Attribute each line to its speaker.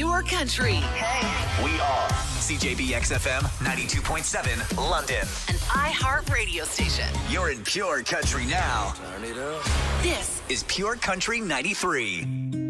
Speaker 1: your Country.
Speaker 2: Hey, We are CJBX-FM 92.7 London.
Speaker 1: An iHeart radio station.
Speaker 2: You're in pure country now.
Speaker 3: Turn it up.
Speaker 1: This
Speaker 2: Is Pure Country 93.